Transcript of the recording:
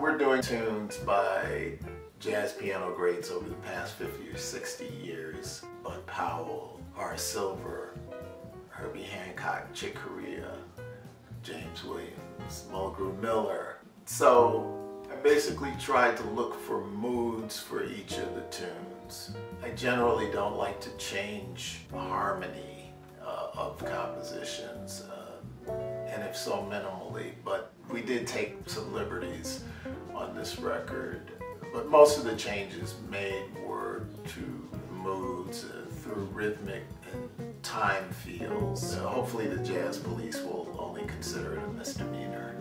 We're doing tunes by jazz piano greats over the past 50 or 60 years. Bud Powell, Horace Silver, Herbie Hancock, Chick Corea, James Williams, Mulgrew Miller. So I basically tried to look for moods for each of the tunes. I generally don't like to change the harmony uh, compositions, uh, and if so minimally, but we did take some liberties on this record. But most of the changes made were to moods through rhythmic and time feels. Uh, hopefully the jazz police will only consider it a misdemeanor.